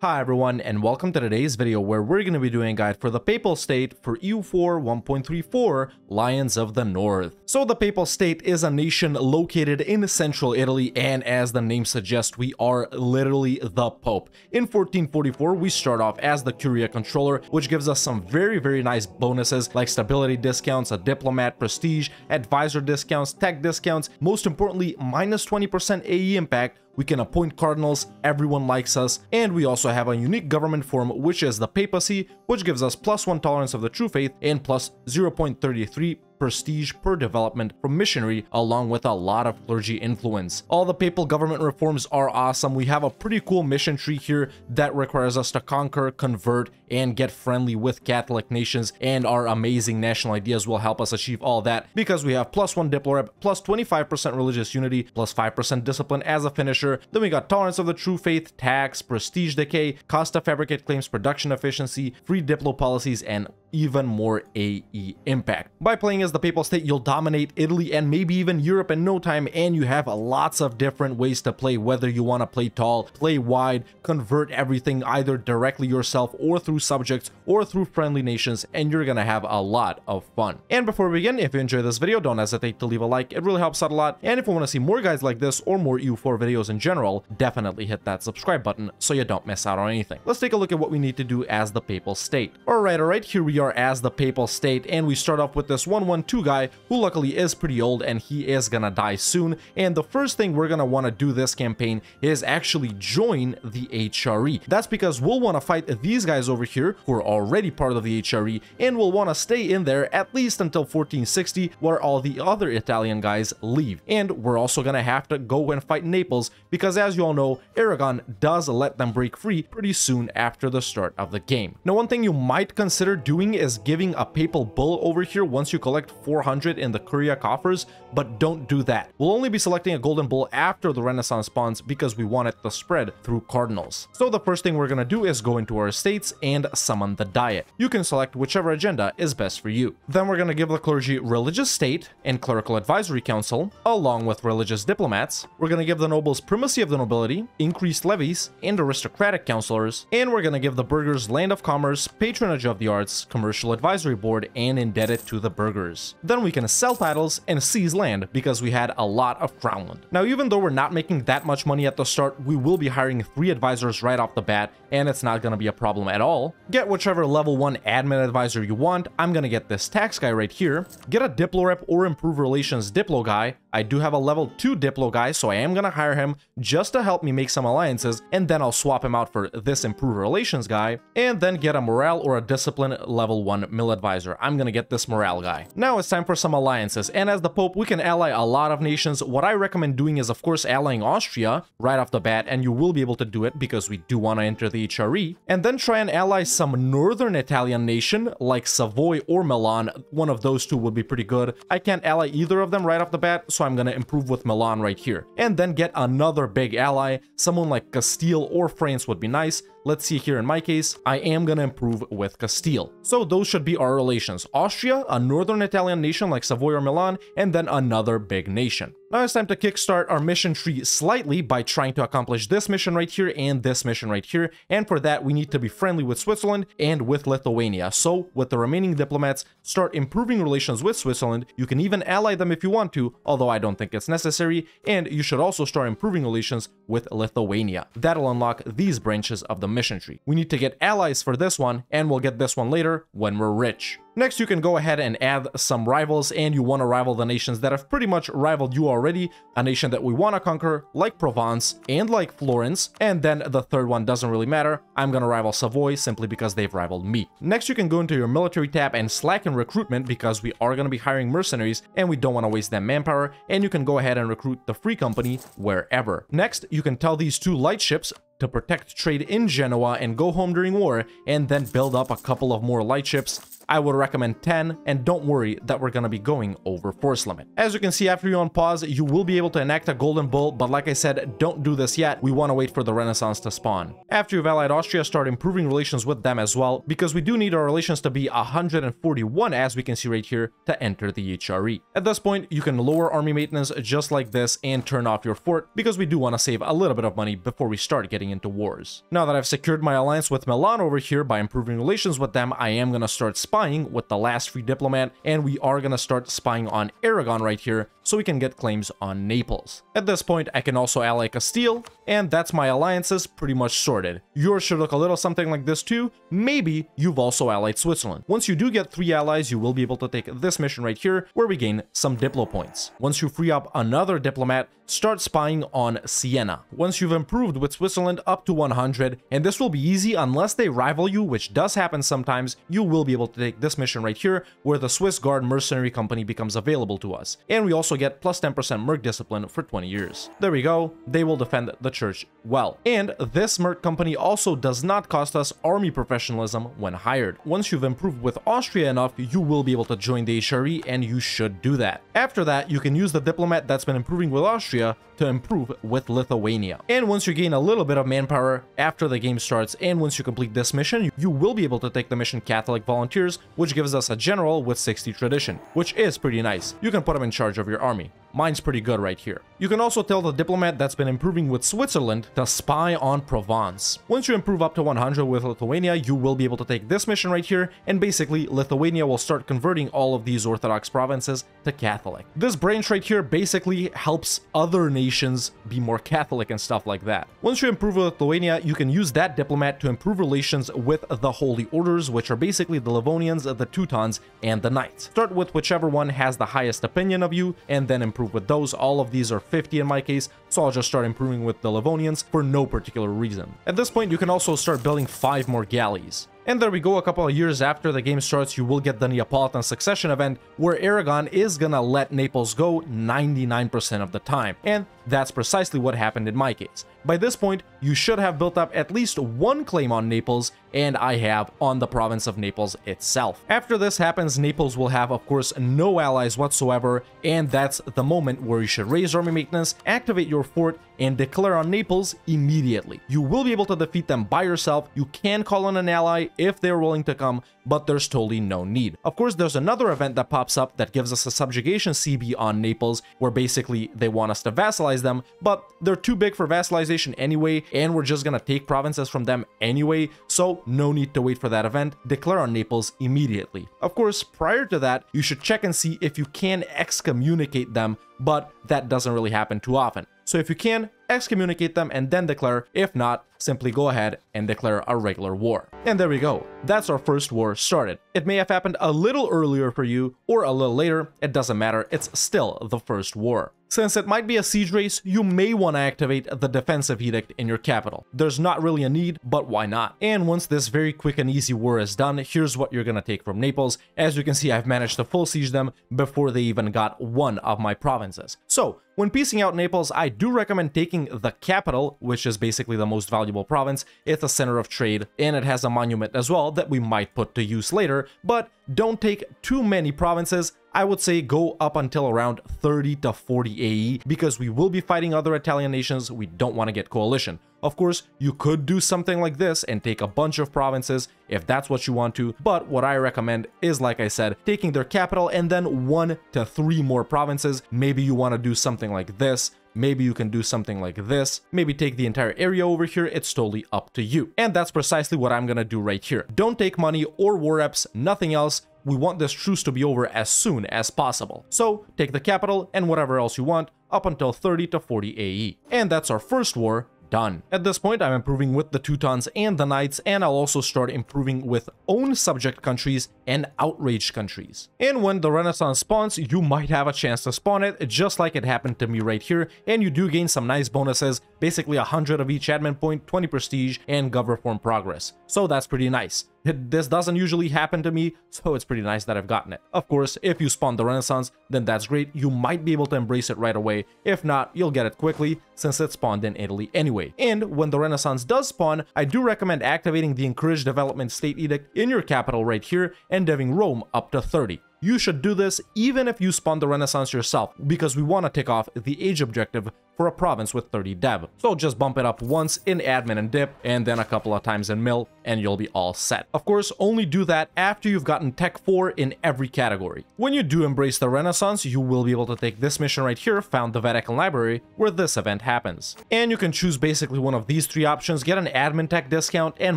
Hi everyone and welcome to today's video where we're going to be doing a guide for the Papal State for EU4 1.34 Lions of the North. So the Papal State is a nation located in central Italy and as the name suggests we are literally the Pope. In 1444 we start off as the Curia controller which gives us some very very nice bonuses like stability discounts, a diplomat prestige, advisor discounts, tech discounts, most importantly minus 20% AE impact we can appoint cardinals, everyone likes us, and we also have a unique government form which is the papacy, which gives us plus 1 tolerance of the true faith and plus 0.33 prestige per development from missionary along with a lot of clergy influence. All the papal government reforms are awesome. We have a pretty cool mission tree here that requires us to conquer, convert, and get friendly with Catholic nations and our amazing national ideas will help us achieve all that because we have plus 1 Diplorep, plus 25% religious unity, plus 5% discipline as a finisher. Then we got tolerance of the true faith, tax, prestige decay, cost to fabricate claims, production efficiency, free Diplo policies, and even more AE impact. By playing as the Papal State, you'll dominate Italy and maybe even Europe in no time, and you have lots of different ways to play, whether you want to play tall, play wide, convert everything either directly yourself or through subjects or through friendly nations, and you're gonna have a lot of fun. And before we begin, if you enjoyed this video, don't hesitate to leave a like, it really helps out a lot, and if you want to see more guys like this or more EU4 videos in general, definitely hit that subscribe button so you don't miss out on anything. Let's take a look at what we need to do as the Papal State. Alright, alright, here we are as the Papal State, and we start off with this 112 guy, who luckily is pretty old, and he is gonna die soon, and the first thing we're gonna want to do this campaign is actually join the HRE. That's because we'll want to fight these guys over here, who are already part of the HRE, and we'll want to stay in there at least until 1460, where all the other Italian guys leave. And we're also gonna have to go and fight Naples, because as you all know, Aragon does let them break free pretty soon after the start of the game. Now one thing you might consider doing is giving a papal bull over here once you collect 400 in the Curia coffers, but don't do that. We'll only be selecting a golden bull after the Renaissance spawns because we want it to spread through cardinals. So the first thing we're gonna do is go into our estates and summon the diet. You can select whichever agenda is best for you. Then we're gonna give the clergy religious state and clerical advisory council, along with religious diplomats. We're gonna give the nobles primacy of the nobility, increased levies, and aristocratic counselors. And we're gonna give the burghers land of commerce, patronage of the arts, commercial advisory board, and indebted to the burghers. Then we can sell titles and seize land because we had a lot of crownland. Now even though we're not making that much money at the start, we will be hiring three advisors right off the bat and it's not going to be a problem at all. Get whichever level 1 admin advisor you want. I'm going to get this tax guy right here. Get a Diplo rep or improve relations Diplo guy. I do have a level 2 Diplo guy, so I am to hire him just to help me make some alliances, and then I'll swap him out for this improve relations guy, and then get a morale or a discipline level 1 mill advisor. I'm to get this morale guy. Now it's time for some alliances, and as the Pope, we can ally a lot of nations. What I recommend doing is, of course, allying Austria right off the bat, and you will be able to do it because we do want to enter the HRE, and then try and ally some northern Italian nation like Savoy or Milan. One of those two would be pretty good. I can't ally either of them right off the bat, so I'm gonna improve with Milan right here. And then get another big ally, someone like Castile or France would be nice. Let's see here in my case, I am gonna improve with Castile. So those should be our relations. Austria, a northern Italian nation like Savoy or Milan, and then another big nation. Now it's time to kickstart our mission tree slightly by trying to accomplish this mission right here and this mission right here. And for that, we need to be friendly with Switzerland and with Lithuania. So with the remaining diplomats, start improving relations with Switzerland. You can even ally them if you want to, although I don't think it's necessary. And you should also start improving relations with Lithuania. That'll unlock these branches of the mission tree. We need to get allies for this one, and we'll get this one later when we're rich. Next, you can go ahead and add some rivals, and you want to rival the nations that have pretty much rivaled you already, a nation that we want to conquer, like Provence and like Florence, and then the third one doesn't really matter. I'm going to rival Savoy simply because they've rivaled me. Next, you can go into your military tab and slacken recruitment because we are going to be hiring mercenaries, and we don't want to waste that manpower, and you can go ahead and recruit the free company wherever. Next, you can tell these two light ships to protect trade in Genoa and go home during war, and then build up a couple of more light ships I would recommend 10, and don't worry that we're gonna be going over force limit. As you can see after you unpause, you will be able to enact a golden bull, but like I said, don't do this yet, we want to wait for the renaissance to spawn. After you've allied Austria, start improving relations with them as well, because we do need our relations to be 141 as we can see right here to enter the HRE. At this point, you can lower army maintenance just like this and turn off your fort, because we do want to save a little bit of money before we start getting into wars. Now that I've secured my alliance with Milan over here by improving relations with them, I am to start spying with the last free diplomat, and we are to start spying on Aragon right here, so we can get claims on Naples. At this point, I can also ally Castile, and that's my alliances pretty much sorted. Yours should look a little something like this too. Maybe you've also allied Switzerland. Once you do get three allies, you will be able to take this mission right here, where we gain some Diplo points. Once you free up another diplomat, start spying on Siena. Once you've improved with Switzerland up to 100, and this will be easy unless they rival you, which does happen sometimes, you will be able to take this mission right here, where the Swiss Guard Mercenary Company becomes available to us. And we also get plus 10% Merc Discipline for 20 years. There we go, they will defend the church well. And this Merc Company also does not cost us army professionalism when hired. Once you've improved with Austria enough, you will be able to join the HRE and you should do that. After that, you can use the diplomat that's been improving with Austria to improve with Lithuania. And once you gain a little bit of manpower after the game starts and once you complete this mission, you will be able to take the mission Catholic Volunteers, which gives us a general with 60 tradition, which is pretty nice. You can put him in charge of your army. Mine's pretty good right here. You can also tell the diplomat that's been improving with Switzerland to spy on Provence. Once you improve up to 100 with Lithuania, you will be able to take this mission right here, and basically Lithuania will start converting all of these Orthodox provinces to Catholic. This branch right here basically helps other nations be more Catholic and stuff like that. Once you improve Lithuania, you can use that diplomat to improve relations with the Holy Orders, which are basically the Livonians, the Teutons, and the Knights. Start with whichever one has the highest opinion of you, and then improve improve with those. All of these are 50 in my case, so I'll just start improving with the Livonians for no particular reason. At this point, you can also start building 5 more galleys. And there we go, a couple of years after the game starts, you will get the Neapolitan Succession event, where Aragon is gonna let Naples go 99% of the time. And that's precisely what happened in my case. By this point, you should have built up at least one claim on Naples, and I have on the province of Naples itself. After this happens, Naples will have, of course, no allies whatsoever, and that's the moment where you should raise army maintenance, activate your fort, and declare on Naples immediately. You will be able to defeat them by yourself, you can call on an ally if they're willing to come, but there's totally no need. Of course, there's another event that pops up that gives us a subjugation CB on Naples, where basically they want us to vassalize them, but they're too big for vassalization anyway, and we're just gonna take provinces from them anyway, so no need to wait for that event, declare on Naples immediately. Of course, prior to that, you should check and see if you can excommunicate them, but that doesn't really happen too often. So if you can, excommunicate them and then declare. If not, simply go ahead and declare a regular war. And there we go. That's our first war started. It may have happened a little earlier for you or a little later. It doesn't matter. It's still the first war. Since it might be a siege race, you may want to activate the defensive edict in your capital. There's not really a need, but why not? And once this very quick and easy war is done, here's what you're gonna take from Naples. As you can see, I've managed to full siege them before they even got one of my provinces. So, when piecing out Naples, I do recommend taking the capital, which is basically the most valuable province. It's a center of trade, and it has a monument as well that we might put to use later, but don't take too many provinces. I would say go up until around 30 to 40 AE because we will be fighting other Italian nations. We don't want to get coalition. Of course, you could do something like this and take a bunch of provinces if that's what you want to, but what I recommend is, like I said, taking their capital and then one to three more provinces. Maybe you want to do something like this. Maybe you can do something like this. Maybe take the entire area over here. It's totally up to you. And that's precisely what I'm gonna do right here. Don't take money or war reps, nothing else. We want this truce to be over as soon as possible. So take the capital and whatever else you want up until 30 to 40 AE. And that's our first war done. At this point, I'm improving with the Teutons and the Knights, and I'll also start improving with own subject countries and outraged countries. And when the Renaissance spawns, you might have a chance to spawn it, just like it happened to me right here, and you do gain some nice bonuses basically 100 of each admin point, 20 prestige, and gov reform progress. So that's pretty nice. This doesn't usually happen to me, so it's pretty nice that I've gotten it. Of course, if you spawn the Renaissance, then that's great, you might be able to embrace it right away. If not, you'll get it quickly, since it spawned in Italy anyway. And when the Renaissance does spawn, I do recommend activating the Encourage Development State Edict in your capital right here and deving Rome up to 30. You should do this even if you spawn the Renaissance yourself, because we want to tick off the age objective for a province with 30 dev. So just bump it up once in admin and dip, and then a couple of times in mill, and you'll be all set. Of course, only do that after you've gotten Tech 4 in every category. When you do embrace the Renaissance, you will be able to take this mission right here, found the Vatican Library, where this event happens. And you can choose basically one of these three options, get an admin tech discount and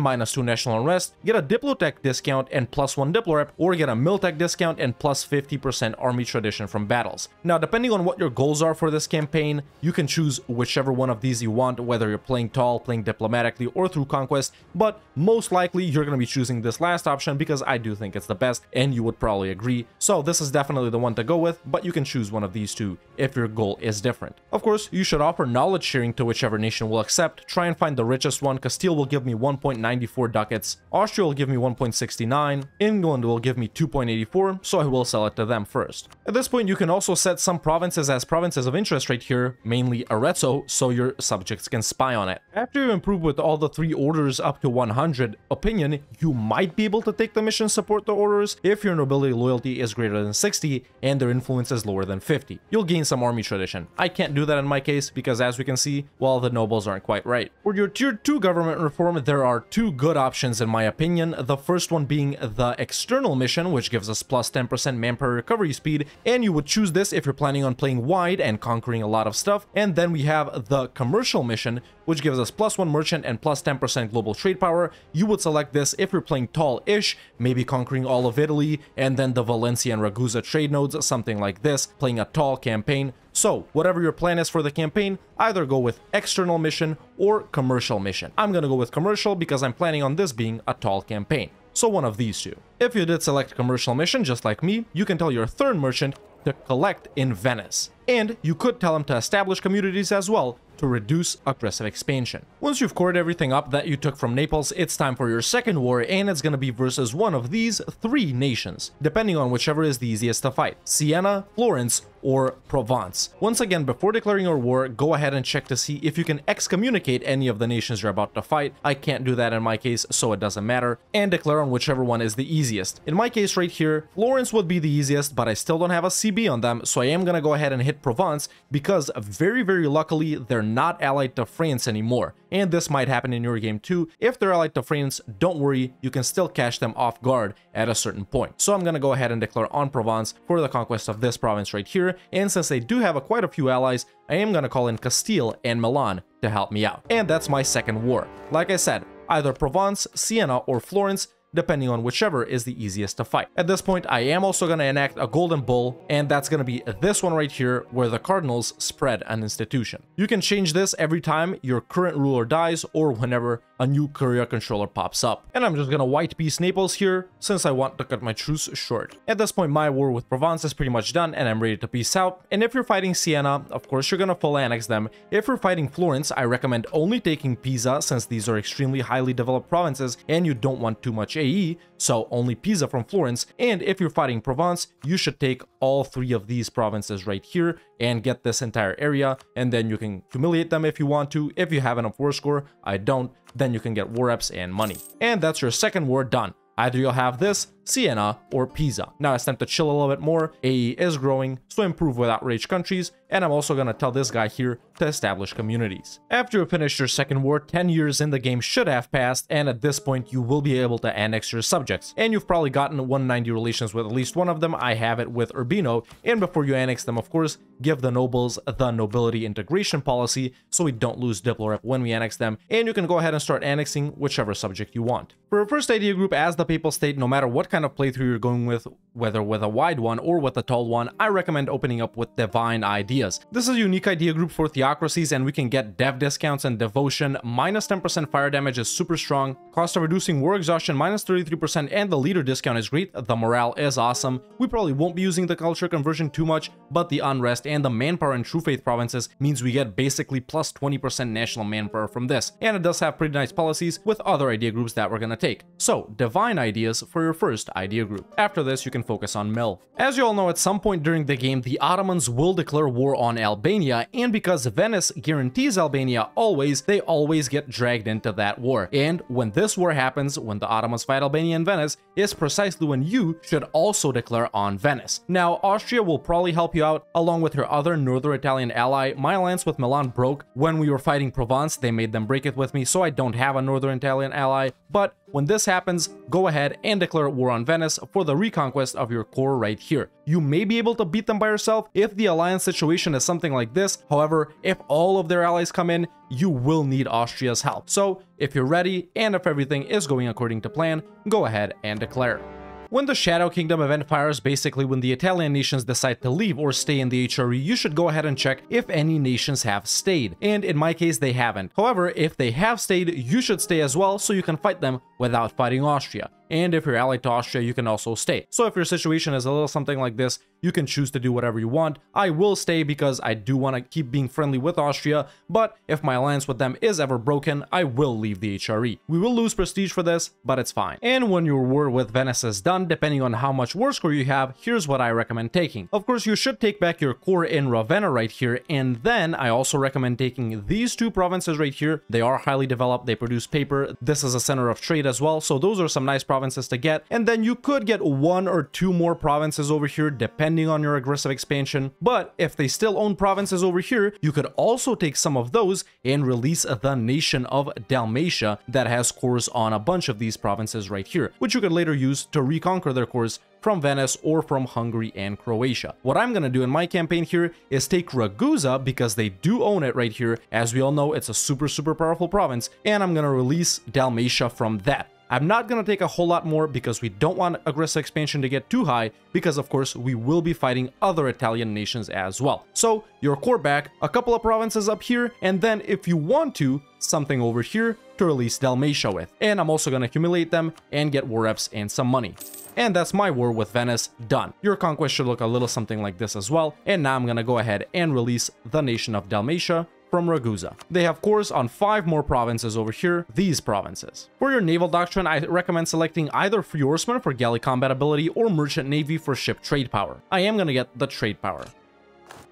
minus 2 national unrest, get a diplotech discount and plus 1 diplorep, or get a miltech discount and plus 50% army tradition from battles. Now, depending on what your goals are for this campaign, you can choose whichever one of these you want, whether you're playing tall, playing diplomatically, or through conquest, but most likely you're going to be choosing this last option because I do think it's the best, and you would probably agree. So this is definitely the one to go with, but you can choose one of these two if your goal is different. Of course, you should offer knowledge sharing to whichever nation will accept, try and find the richest one, Castile will give me 1.94 ducats, Austria will give me 1.69, England will give me 2.84, so I will sell it to them first. At this point, you can also set some provinces as provinces of interest right here, mainly Arezzo, so your subjects can spy on it. After you improve with all the three orders up to 100 opinion, you might be able to take the mission support the orders if your nobility loyalty is greater than 60 and their influence is lower than 50. You'll gain some army tradition. I can't do that in my case because as we can see, well, the nobles aren't quite right. For your tier 2 government reform, there are two good options in my opinion. The first one being the external mission, which gives us plus 10% manpower recovery speed, and you would choose this if you're planning on playing wide and conquering a lot of stuff. And then we have the commercial mission, which gives us plus 1 merchant and plus 10% global trade power. You would select this if you're playing tall-ish, maybe conquering all of Italy, and then the Valencia and Ragusa trade nodes, something like this, playing a tall campaign. So, whatever your plan is for the campaign, either go with external mission or commercial mission. I'm gonna go with commercial because I'm planning on this being a tall campaign. So one of these two. If you did select commercial mission, just like me, you can tell your third merchant to collect in Venice. And you could tell him to establish communities as well to reduce aggressive expansion. Once you've cored everything up that you took from Naples, it's time for your second war and it's gonna be versus one of these three nations, depending on whichever is the easiest to fight. Siena, Florence, or Provence. Once again, before declaring your war, go ahead and check to see if you can excommunicate any of the nations you're about to fight. I can't do that in my case, so it doesn't matter, and declare on whichever one is the easiest. In my case right here, Florence would be the easiest, but I still don't have a CB on them, so I am gonna go ahead and hit Provence because very, very luckily, they're not allied to France anymore. And this might happen in your game too. If they're allied to France, don't worry, you can still catch them off guard at a certain point. So I'm gonna go ahead and declare on Provence for the conquest of this province right here. And since they do have a, quite a few allies, I am gonna call in Castile and Milan to help me out. And that's my second war. Like I said, either Provence, Siena, or Florence depending on whichever is the easiest to fight. At this point, I am also going to enact a golden bull, and that's going to be this one right here, where the cardinals spread an institution. You can change this every time your current ruler dies or whenever a new Curia controller pops up. And I'm just going to white piece Naples here, since I want to cut my truce short. At this point, my war with Provence is pretty much done, and I'm ready to peace out. And if you're fighting Siena, of course you're going to full annex them. If you're fighting Florence, I recommend only taking Pisa, since these are extremely highly developed provinces, and you don't want too much AE, so only Pisa from Florence, and if you're fighting Provence, you should take all three of these provinces right here and get this entire area, and then you can humiliate them if you want to. If you have enough war score, I don't, then you can get war reps and money. And that's your second war done. Either you'll have this, Siena, or Pisa. Now it's time to chill a little bit more. AE is growing, so improve with outrage countries, and I'm also gonna tell this guy here to establish communities. After you finish your second war, 10 years in the game should have passed, and at this point you will be able to annex your subjects. And you've probably gotten 190 relations with at least one of them, I have it with Urbino, and before you annex them, of course, give the nobles the nobility integration policy so we don't lose Diplo when we annex them, and you can go ahead and start annexing whichever subject you want. For a first idea group as the Papal State, no matter what kind of playthrough you're going with, whether with a wide one or with a tall one, I recommend opening up with Divine Ideas. This is a unique idea group for theocracies and we can get dev discounts and devotion, minus 10% fire damage is super strong, cost of reducing war exhaustion minus 33% and the leader discount is great, the morale is awesome. We probably won't be using the culture conversion too much, but the unrest and the manpower in true faith provinces means we get basically plus 20% national manpower from this, and it does have pretty nice policies with other idea groups that we're gonna take. So, Divine Ideas for your first idea group. After this, you can focus on Mel. As you all know, at some point during the game, the Ottomans will declare war on Albania, and because Venice guarantees Albania always, they always get dragged into that war. And when this war happens, when the Ottomans fight Albania and Venice, is precisely when you should also declare on Venice. Now, Austria will probably help you out, along with her other northern Italian ally. My alliance with Milan broke when we were fighting Provence, they made them break it with me, so I don't have a northern Italian ally, but when this happens, go ahead and declare war on Venice for the reconquest of your core right here. You may be able to beat them by yourself if the alliance situation is something like this, however, if all of their allies come in, you will need Austria's help. So if you're ready and if everything is going according to plan, go ahead and declare. When the Shadow Kingdom event fires, basically when the Italian nations decide to leave or stay in the HRE, you should go ahead and check if any nations have stayed. And in my case, they haven't. However, if they have stayed, you should stay as well so you can fight them without fighting Austria and if you're allied to Austria, you can also stay. So if your situation is a little something like this, you can choose to do whatever you want. I will stay because I do want to keep being friendly with Austria, but if my alliance with them is ever broken, I will leave the HRE. We will lose prestige for this, but it's fine. And when your war with Venice is done, depending on how much war score you have, here's what I recommend taking. Of course, you should take back your core in Ravenna right here, and then I also recommend taking these two provinces right here. They are highly developed, they produce paper, this is a center of trade as well, so those are some nice provinces provinces to get, and then you could get one or two more provinces over here depending on your aggressive expansion. But if they still own provinces over here, you could also take some of those and release the nation of Dalmatia that has cores on a bunch of these provinces right here, which you could later use to reconquer their cores from Venice or from Hungary and Croatia. What I'm gonna do in my campaign here is take Ragusa because they do own it right here. As we all know, it's a super, super powerful province, and I'm gonna release Dalmatia from that. I'm not going to take a whole lot more because we don't want aggressive expansion to get too high because of course we will be fighting other Italian nations as well. So your core back, a couple of provinces up here, and then if you want to, something over here to release Dalmatia with. And I'm also going to accumulate them and get war reps and some money. And that's my war with Venice done. Your conquest should look a little something like this as well. And now I'm going to go ahead and release the nation of Dalmatia from Ragusa. They have cores on five more provinces over here, these provinces. For your naval doctrine, I recommend selecting either Fjordsman for galley combat ability or Merchant Navy for ship trade power. I am gonna get the trade power.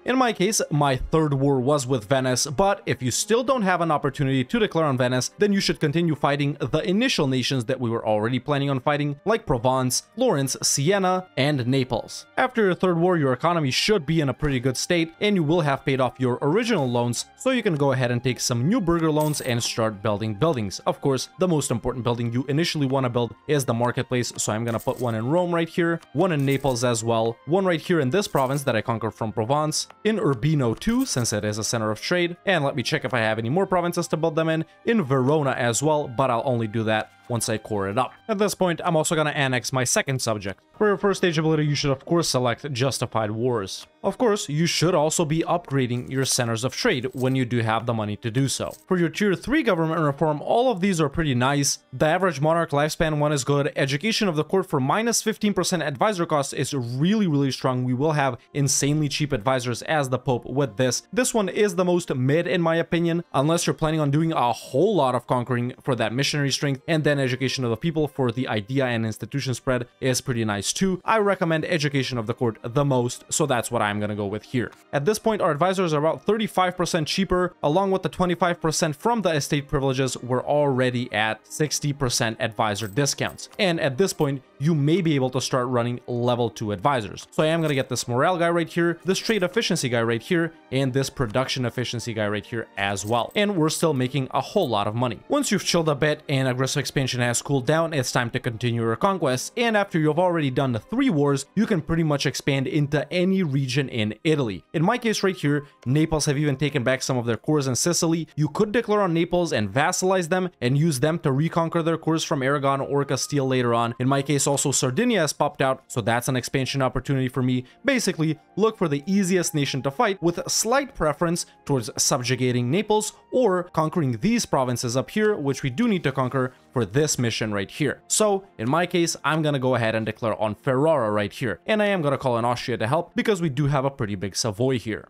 In my case, my third war was with Venice, but if you still don't have an opportunity to declare on Venice, then you should continue fighting the initial nations that we were already planning on fighting, like Provence, Florence, Siena, and Naples. After your third war, your economy should be in a pretty good state, and you will have paid off your original loans, so you can go ahead and take some new burgher loans and start building buildings. Of course, the most important building you initially want to build is the marketplace, so I'm gonna put one in Rome right here, one in Naples as well, one right here in this province that I conquered from Provence, in Urbino too, since it is a center of trade, and let me check if I have any more provinces to build them in, in Verona as well, but I'll only do that once I core it up. At this point, I'm also gonna annex my second subject. For your first stage ability, you should of course select Justified Wars. Of course, you should also be upgrading your centers of trade when you do have the money to do so. For your tier 3 government reform, all of these are pretty nice. The average monarch lifespan one is good. Education of the court for minus 15% advisor cost is really, really strong. We will have insanely cheap advisors as the Pope with this. This one is the most mid in my opinion, unless you're planning on doing a whole lot of conquering for that missionary strength, and then education of the people for the idea and institution spread is pretty nice too. I recommend education of the court the most, so that's what I'm gonna go with here. At this point, our advisors are about 35% cheaper, along with the 25% from the estate privileges, we're already at 60% advisor discounts. And at this point, you may be able to start running level 2 advisors. So I am gonna get this morale guy right here, this trade efficiency guy right here, and this production efficiency guy right here as well. And we're still making a whole lot of money. Once you've chilled a bit and aggressive expansion has cooled down, it's time to continue your conquests. And after you've already done the three wars, you can pretty much expand into any region in Italy. In my case right here, Naples have even taken back some of their cores in Sicily. You could declare on Naples and vassalize them and use them to reconquer their cores from Aragon or Castile later on. In my case, also Sardinia has popped out, so that's an expansion opportunity for me. Basically, look for the easiest nation to fight with a slight preference towards subjugating Naples or conquering these provinces up here, which we do need to conquer for this mission right here. So in my case, I'm gonna go ahead and declare on Ferrara right here. And I am gonna call on Austria to help because we do have a pretty big Savoy here.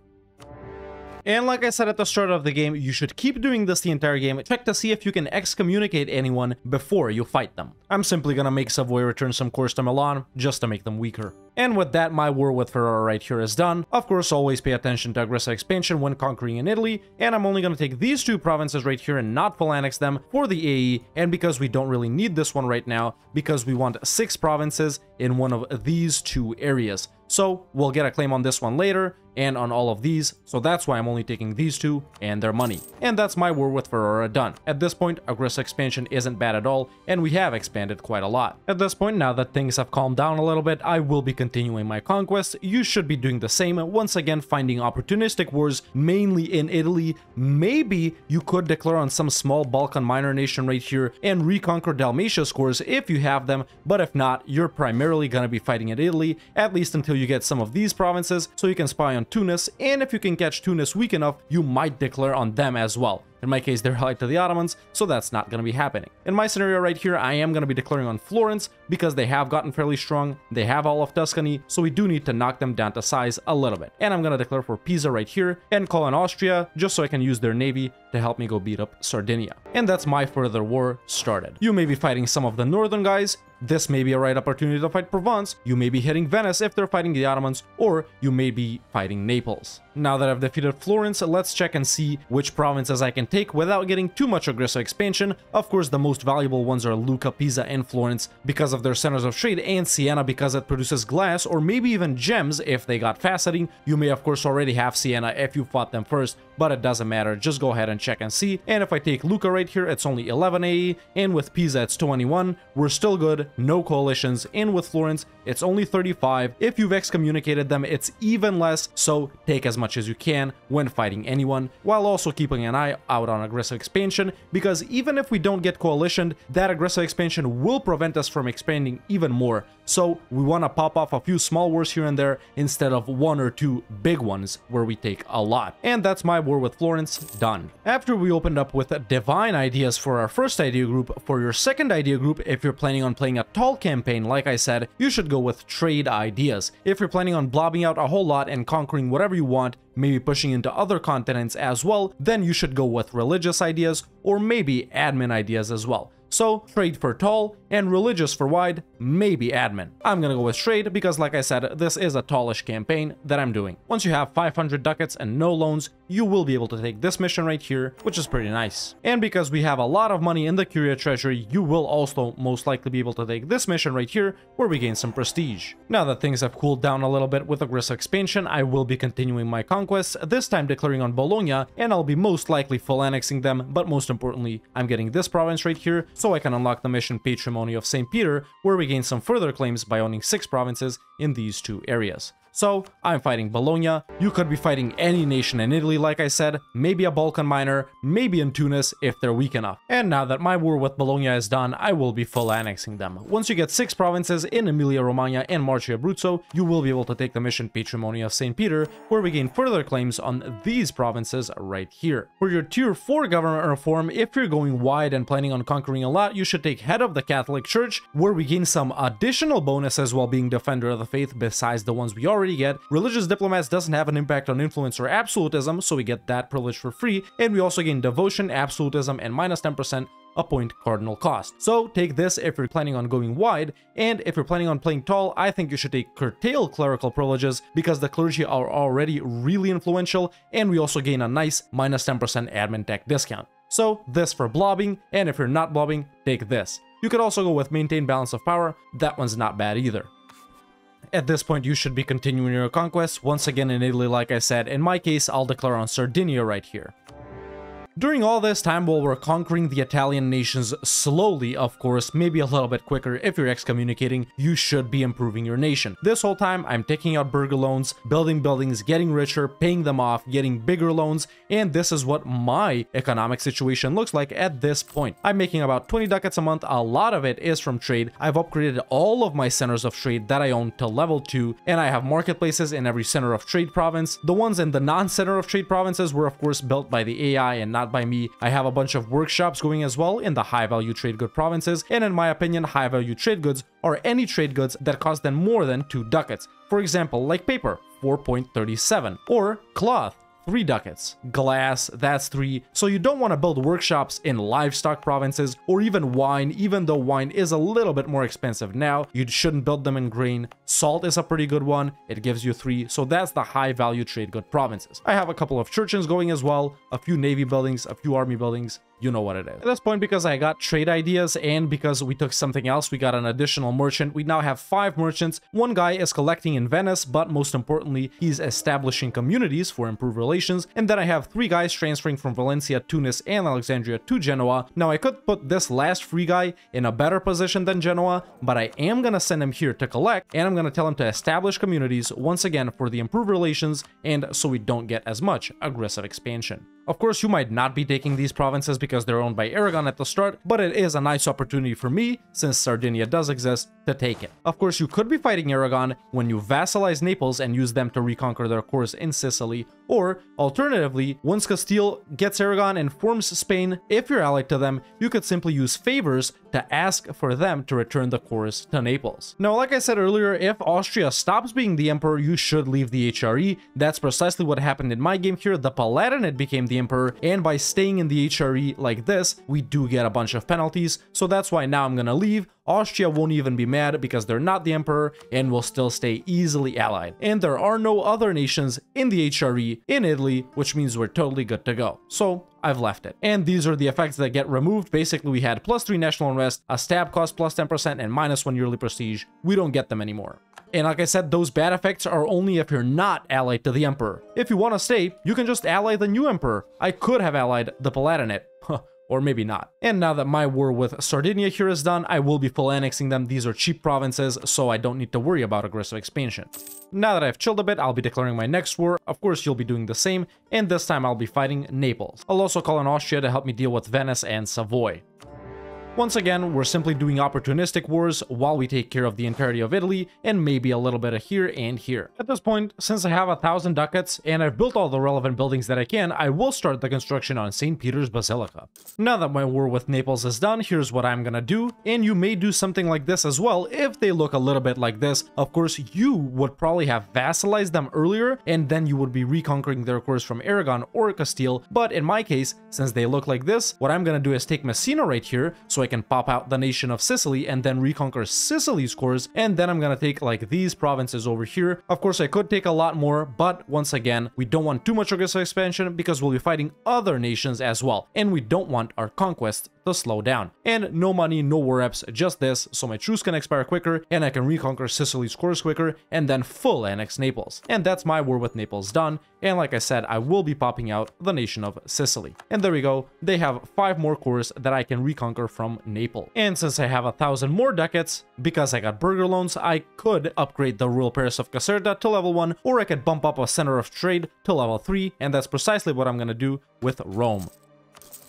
And like I said at the start of the game, you should keep doing this the entire game. Check to see if you can excommunicate anyone before you fight them. I'm simply gonna make Savoy return some cores to Milan just to make them weaker. And with that, my war with Ferrara right here is done. Of course, always pay attention to aggressive expansion when conquering in Italy, and I'm only going to take these two provinces right here and not full annex them for the AE, and because we don't really need this one right now, because we want six provinces in one of these two areas. So we'll get a claim on this one later, and on all of these, so that's why I'm only taking these two and their money. And that's my war with Ferrara done. At this point, aggressive expansion isn't bad at all, and we have expanded quite a lot. At this point, now that things have calmed down a little bit, I will be continuing my conquest. You should be doing the same, once again finding opportunistic wars, mainly in Italy. Maybe you could declare on some small Balkan minor nation right here and reconquer Dalmatia's cores if you have them, but if not, you're primarily to be fighting in Italy, at least until you get some of these provinces, so you can spy on Tunis, and if you can catch Tunis weak enough, you might declare on them as well. In my case, they're allied to the Ottomans, so that's not going to be happening. In my scenario right here, I am going to be declaring on Florence because they have gotten fairly strong, they have all of Tuscany, so we do need to knock them down to size a little bit. And I'm going to declare for Pisa right here and call on Austria just so I can use their navy to help me go beat up Sardinia. And that's my further war started. You may be fighting some of the northern guys, this may be a right opportunity to fight Provence, you may be hitting Venice if they're fighting the Ottomans, or you may be fighting Naples. Now that I've defeated Florence, let's check and see which provinces I can take without getting too much aggressive expansion. Of course, the most valuable ones are Lucca, Pisa, and Florence because of their centers of trade, and Siena because it produces glass, or maybe even gems if they got faceting. You may of course already have Siena if you fought them first, but it doesn't matter, just go ahead and check and see. And if I take Lucca right here, it's only 11 AE, and with Pisa it's 21, we're still good, no coalitions, and with Florence, it's only 35. If you've excommunicated them, it's even less, so take as much as you can when fighting anyone, while also keeping an eye out on aggressive expansion, because even if we don't get coalitioned, that aggressive expansion will prevent us from expanding even more. So we want to pop off a few small wars here and there instead of one or two big ones where we take a lot. And that's my war with Florence done. After we opened up with divine ideas for our first idea group, for your second idea group, if you're planning on playing a tall campaign, like I said, you should go with trade ideas. If you're planning on blobbing out a whole lot and conquering whatever you want, maybe pushing into other continents as well, then you should go with religious ideas or maybe admin ideas as well. So trade for tall and religious for wide, maybe admin. I'm gonna go with trade because like I said, this is a tallish campaign that I'm doing. Once you have 500 ducats and no loans, you will be able to take this mission right here, which is pretty nice. And because we have a lot of money in the Curia treasury, you will also most likely be able to take this mission right here, where we gain some prestige. Now that things have cooled down a little bit with the aggressive expansion, I will be continuing my conquests, this time declaring on Bologna, and I'll be most likely full annexing them, but most importantly, I'm getting this province right here, so I can unlock the mission Patrimony of St. Peter, where we gain some further claims by owning 6 provinces in these two areas. So, I'm fighting Bologna, you could be fighting any nation in Italy like I said, maybe a Balkan minor, maybe in Tunis if they're weak enough. And now that my war with Bologna is done, I will be full annexing them. Once you get 6 provinces in Emilia-Romagna and Marche Abruzzo, you will be able to take the mission Patrimony of St. Peter, where we gain further claims on these provinces right here. For your tier 4 government reform, if you're going wide and planning on conquering a lot, you should take Head of the Catholic Church, where we gain some additional bonuses while being Defender of the Faith besides the ones we already already get. Religious Diplomats doesn't have an impact on influence or absolutism, so we get that privilege for free, and we also gain Devotion, Absolutism, and minus 10% a point cardinal cost. So take this if you're planning on going wide, and if you're planning on playing tall, I think you should take curtail clerical privileges because the clergy are already really influential, and we also gain a nice minus 10% admin tech discount. So this for blobbing, and if you're not blobbing, take this. You could also go with maintain balance of power, that one's not bad either. At this point, you should be continuing your conquest, once again in Italy like I said. In my case, I'll declare on Sardinia right here. During all this time while we're conquering the Italian nations slowly, of course, maybe a little bit quicker if you're excommunicating, you should be improving your nation. This whole time, I'm taking out burgher loans, building buildings, getting richer, paying them off, getting bigger loans, and this is what my economic situation looks like at this point. I'm making about 20 ducats a month, a lot of it is from trade. I've upgraded all of my centers of trade that I own to level 2, and I have marketplaces in every center of trade province. The ones in the non-center of trade provinces were of course built by the AI and not by me. I have a bunch of workshops going as well in the high value trade good provinces, and in my opinion, high value trade goods are any trade goods that cost them more than 2 ducats. For example, like paper, 4.37, or cloth, 3 ducats. Glass, that's 3. So you don't want to build workshops in livestock provinces or even wine, even though wine is a little bit more expensive now. You shouldn't build them in grain. Salt is a pretty good one. It gives you 3. So that's the high value trade good provinces. I have a couple of churches going as well, a few navy buildings, a few army buildings, you know what it is. At this point, because I got trade ideas and because we took something else, we got an additional merchant. We now have five merchants. One guy is collecting in Venice, but most importantly, he's establishing communities for improved relations. And then I have three guys transferring from Valencia, Tunis, and Alexandria to Genoa. Now, I could put this last free guy in a better position than Genoa, but I am gonna send him here to collect, and I'm gonna tell him to establish communities once again for the improved relations and so we don't get as much aggressive expansion. Of course, you might not be taking these provinces because they're owned by Aragon at the start, but it is a nice opportunity for me, since Sardinia does exist, to take it. Of course, you could be fighting Aragon when you vassalize Naples and use them to reconquer their cores in Sicily, or alternatively, once Castile gets Aragon and forms Spain, if you're allied to them, you could simply use favors to ask for them to return the cores to Naples. Now, like I said earlier, if Austria stops being the emperor, you should leave the HRE. That's precisely what happened in my game here. The Palatinate became the emperor, and by staying in the HRE like this, we do get a bunch of penalties, so that's why now I'm gonna leave. Austria won't even be mad because they're not the emperor and will still stay easily allied. And there are no other nations in the HRE in Italy, which means we're totally good to go. So I've left it. And these are the effects that get removed. Basically, we had plus 3 national unrest, a stab cost plus 10%, and minus 1 yearly prestige. We don't get them anymore. And like I said, those bad effects are only if you're not allied to the Emperor. If you want to stay, you can just ally the new Emperor. I could have allied the Palatinate. Or maybe not. And now that my war with Sardinia here is done, I will be full annexing them. These are cheap provinces, so I don't need to worry about aggressive expansion. Now that I've chilled a bit, I'll be declaring my next war. Of course, you'll be doing the same, and this time I'll be fighting Naples. I'll also call on Austria to help me deal with Venice and Savoy. Once again, we're simply doing opportunistic wars while we take care of the entirety of Italy and maybe a little bit of here and here. At this point, since I have a thousand ducats and I've built all the relevant buildings that I can, I will start the construction on St. Peter's Basilica. Now that my war with Naples is done, here's what I'm gonna do, and you may do something like this as well if they look a little bit like this. Of course, you would probably have vassalized them earlier and then you would be reconquering their cores from Aragon or Castile, but in my case, since they look like this, what I'm gonna do is take Messina right here, so I can pop out the nation of Sicily and then reconquer Sicily's cores, and then I'm gonna take like these provinces over here. Of course, I could take a lot more, but once again, we don't want too much aggressive expansion because we'll be fighting other nations as well, and we don't want our conquest to slow down. And no money, no war reps, just this, so my truce can expire quicker, and I can reconquer Sicily's cores quicker, and then full annex Naples. And that's my war with Naples done, and like I said, I will be popping out the nation of Sicily. And there we go, they have 5 more cores that I can reconquer from Naples. And since I have a thousand more ducats, because I got burgher loans, I could upgrade the royal palace of Caserta to level 1, or I could bump up a center of trade to level 3, and that's precisely what I'm gonna do with Rome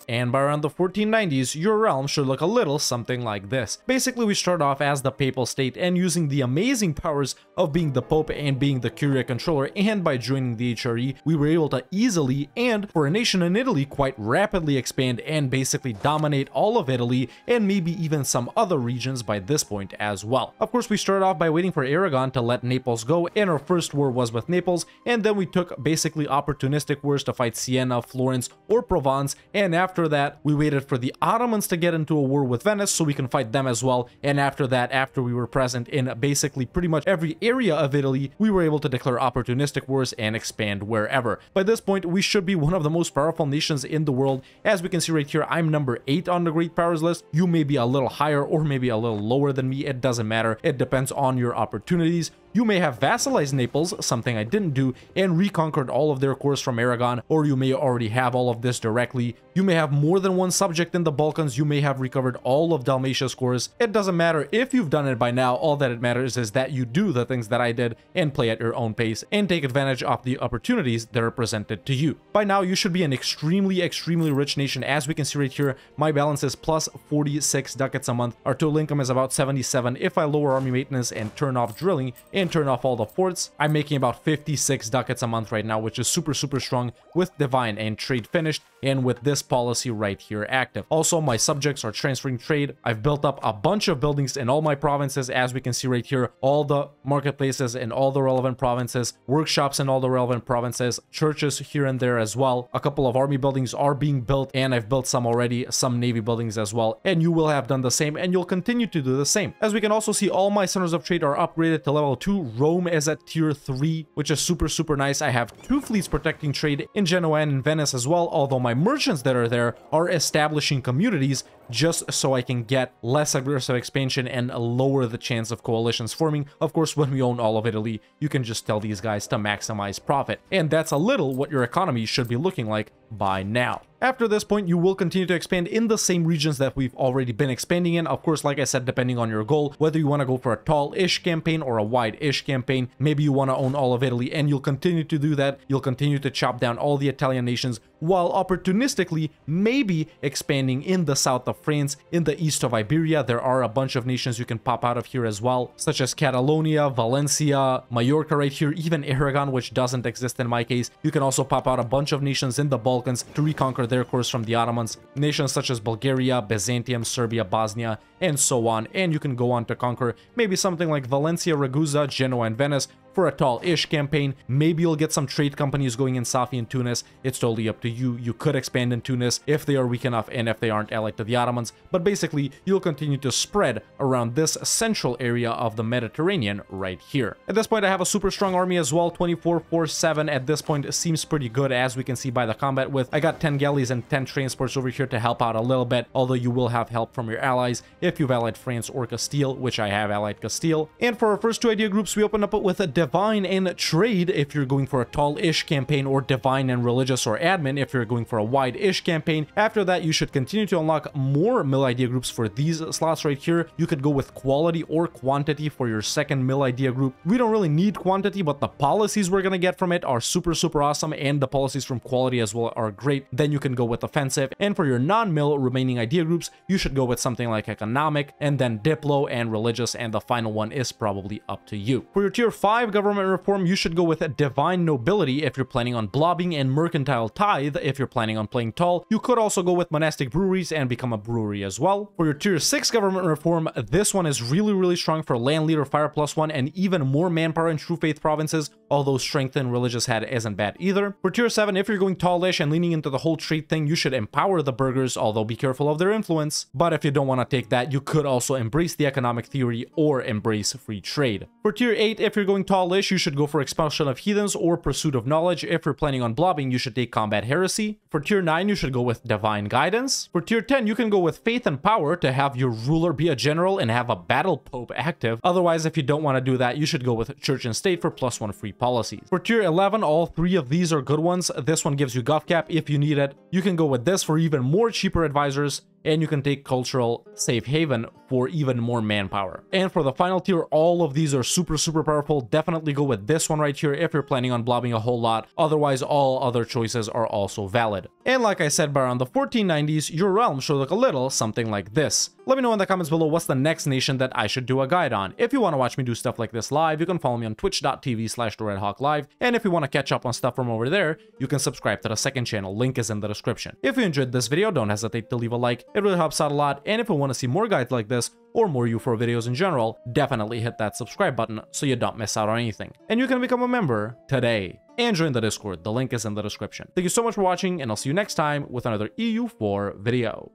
and by around the 1490s, your realm should look a little something like this. Basically, we start off as the papal state and using the amazing powers of being the pope and being the curia controller, and by joining the HRE, we were able to easily, and for a nation in Italy, quite rapidly expand and basically dominate all of Italy, and maybe even some other regions by this point as well. Of course, we started off by waiting for Aragon to let Naples go, and our first war was with Naples, and then we took basically opportunistic wars to fight Siena, Florence, or Provence, and after after that, we waited for the Ottomans to get into a war with Venice so we can fight them as well. And after that, after we were present in basically pretty much every area of Italy, we were able to declare opportunistic wars and expand wherever. By this point, we should be one of the most powerful nations in the world. As we can see right here, I'm number 8 on the Great Powers list. You may be a little higher or maybe a little lower than me. It doesn't matter. It depends on your opportunities. You may have vassalized Naples, something I didn't do, and reconquered all of their cores from Aragon, or you may already have all of this directly. You may have more than one subject in the Balkans, you may have recovered all of Dalmatia's cores. It doesn't matter if you've done it by now, all that it matters is that you do the things that I did and play at your own pace and take advantage of the opportunities that are presented to you. By now, you should be an extremely, extremely rich nation. As we can see right here, my balance is plus 46 ducats a month. Our total income is about 77. If I lower army maintenance and turn off drilling and turn off all the forts, I'm making about 56 ducats a month right now, which is super, super strong with divine and trade finished and with this policy right here active. Also, my subjects are transferring trade. I've built up a bunch of buildings in all my provinces, as we can see right here, all the marketplaces in all the relevant provinces, workshops in all the relevant provinces, churches here and there as well. A couple of army buildings are being built, and I've built some already, some navy buildings as well, and you will have done the same, and you'll continue to do the same. As we can also see, all my centers of trade are upgraded to level 2. Rome is at tier 3, which is super, super nice. I have two fleets protecting trade in Genoa and in Venice as well, although my merchants that are there are establishing communities just so I can get less aggressive expansion and lower the chance of coalitions forming. Of course, when we own all of Italy, you can just tell these guys to maximize profit. And that's a little what your economy should be looking like by now. After this point, you will continue to expand in the same regions that we've already been expanding in. Of course, like I said, depending on your goal, whether you want to go for a tall-ish campaign or a wide-ish campaign, maybe you want to own all of Italy and you'll continue to do that. You'll continue to chop down all the Italian nations while opportunistically maybe expanding in the south of France, in the east of Iberia. There are a bunch of nations you can pop out of here as well, such as Catalonia, Valencia, Mallorca right here, even Aragon, which doesn't exist in my case. You can also pop out a bunch of nations in the Balkans to reconquer their cores from the Ottomans, nations such as Bulgaria, Byzantium, Serbia, Bosnia, and so on. And you can go on to conquer maybe something like Valencia, Ragusa, Genoa, and Venice, for a tall-ish campaign. Maybe you'll get some trade companies going in Safi and Tunis. It's totally up to you. You could expand in Tunis if they are weak enough and if they aren't allied to the Ottomans. But basically, you'll continue to spread around this central area of the Mediterranean right here. At this point, I have a super strong army as well. 24-4-7 at this point seems pretty good as we can see by the combat width. I got 10 galleys and 10 transports over here to help out a little bit, although you will have help from your allies if you've allied France or Castile, which I have allied Castile. And for our first two idea groups, we open up with a divine and trade if you're going for a tall-ish campaign or divine and religious or admin if you're going for a wide-ish campaign. After that, you should continue to unlock more mill idea groups for these slots right here. You could go with quality or quantity for your second mill idea group. We don't really need quantity, but the policies we're going to get from it are super, super awesome, and the policies from quality as well are great. Then you can go with offensive, and for your non-mill remaining idea groups, you should go with something like economic, and then diplo and religious, and the final one is probably up to you. For your tier 5 government reform, you should go with divine nobility if you're planning on blobbing and mercantile tithe if you're planning on playing tall. You could also go with monastic breweries and become a brewery as well. For your tier 6 government reform, this one is really, really strong for land leader fire plus one and even more manpower in true faith provinces, although strength and religious head isn't bad either. For tier 7, if you're going tallish and leaning into the whole trade thing, you should empower the burghers, although be careful of their influence. But if you don't want to take that, you could also embrace the economic theory or embrace free trade. For tier 8, if you're going tallish, you should go for expulsion of heathens or pursuit of knowledge. If you're planning on blobbing, you should take combat heresy. For tier 9, you should go with divine guidance. For tier 10, you can go with faith and power to have your ruler be a general and have a battle pope active. Otherwise, if you don't want to do that, you should go with church and state for plus one free policies. For tier 11, all three of these are good ones. This one gives you GovCap if you need it. You can go with this for even more cheaper advisors and you can take cultural safe haven for even more manpower. And for the final tier, all of these are super, super powerful. Definitely go with this one right here if you're planning on blobbing a whole lot. Otherwise, all other choices are also valid. And like I said, by around the 1490s, your realm should look a little something like this. Let me know in the comments below what's the next nation that I should do a guide on. If you want to watch me do stuff like this live, you can follow me on twitch.tv slash live. And if you want to catch up on stuff from over there, you can subscribe to the second channel, link is in the description. If you enjoyed this video, don't hesitate to leave a like, it really helps out a lot. And if you want to see more guides like this, or more EU4 videos in general, definitely hit that subscribe button so you don't miss out on anything. And you can become a member today and join the Discord, the link is in the description. Thank you so much for watching, and I'll see you next time with another EU4 video.